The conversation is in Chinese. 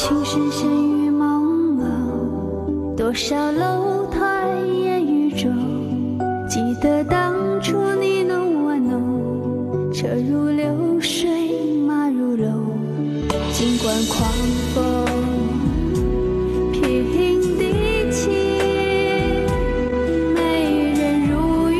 情深深雨蒙蒙，多少楼台烟雨中。记得当初你侬我侬，车如流水马如龙。尽管狂风平地起，美人如玉。